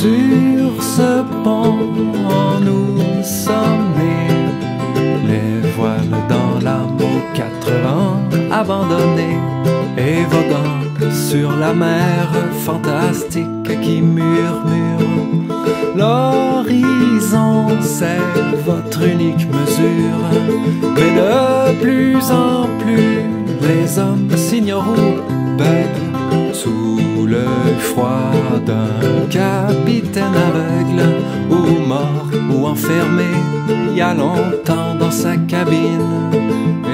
Sur ce pont, nous sommes nés, les voiles dans la quatre vents abandonnés et sur la mer fantastique qui murmure. L'horizon, c'est votre unique mesure, mais de plus en plus, les hommes s'ignorent. Bêtes capitaine aveugle ou mort ou enfermé il y a longtemps dans sa cabine.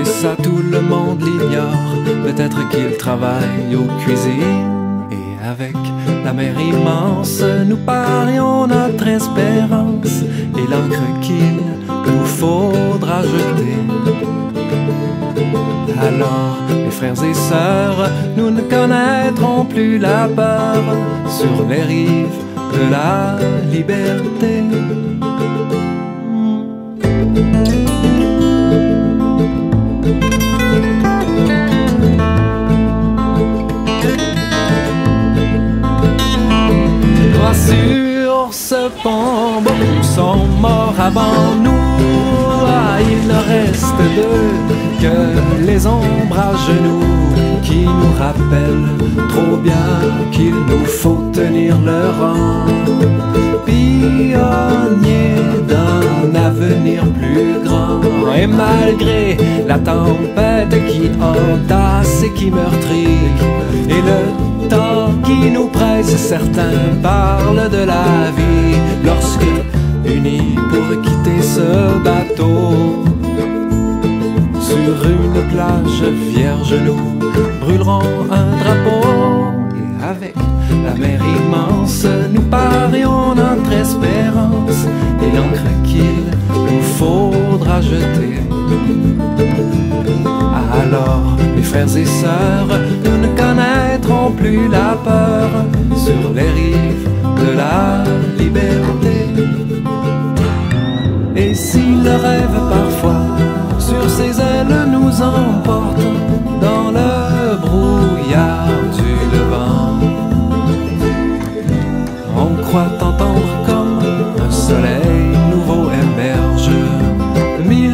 Et ça tout le monde l'ignore, peut-être qu'il travaille aux cuisines. Et avec la mer immense, nous parions notre espérance et l'encre qu'il nous faudra jeter. Alors, mes frères et sœurs, nous ne connaîtrons plus la peur sur les rives la liberté. sur ce pont, beaucoup sont morts avant nous. Ah, il ne reste que les ombres à genoux qui nous rappellent trop bien qu'il nous faut tenir le rang. Pionnier d'un avenir plus grand. Et malgré la tempête qui entasse et qui meurtrit, et le temps qui nous presse, certains parlent de la vie lorsque, unis pour quitter ce bateau, sur une plage vierge, nous brûlerons un drapeau. Et avec la mer immense, nous parions notre espérance et l'encre qu'il nous faudra jeter. Alors, mes frères et sœurs, nous ne connaîtrons plus la peur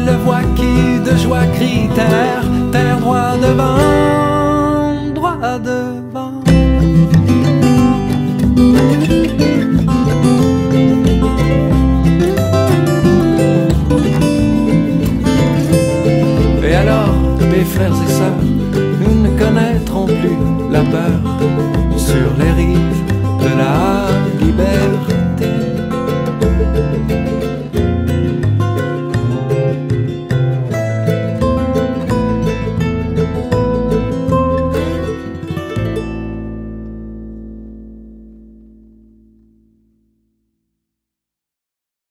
Mille voix qui de joie crient terre, terre droit devant, droit devant. Et alors, mes frères et sœurs, nous ne connaîtrons plus la peur sur les rives de la liberté.